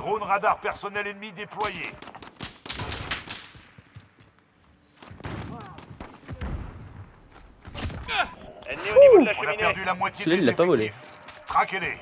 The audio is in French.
Drone radar personnel ennemi déployé. Ennemi au niveau de la On a perdu la moitié Celui-là, des l'a pas volé. Traquez-les.